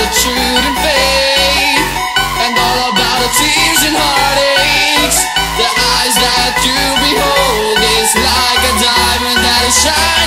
The truth and faith And all about the tears and heartaches. The eyes that you behold is like a diamond that is shining.